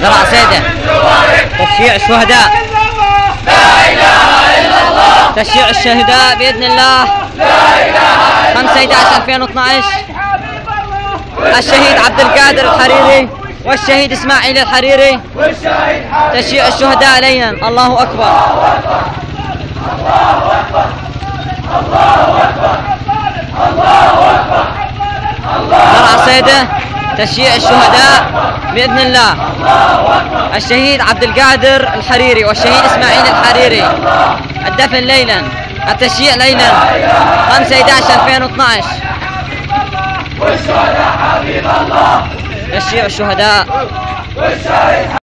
زرع سيدة. تشييع الشهداء. تشييع الشهداء بإذن الله. 5 11 2012 الشهيد عبد القادر الحريري والشهيد إسماعيل الحريري. تشييع الشهداء ليلا الله أكبر. زرع صيده تشييع الشهداء بإذن الله. الشهيد عبد القادر الحريري والشهيد إسماعيل الحريري. الدفن ليلا التشييع ليلا 5 11 2012 والشهداء حبيب الله تشييع الشهداء.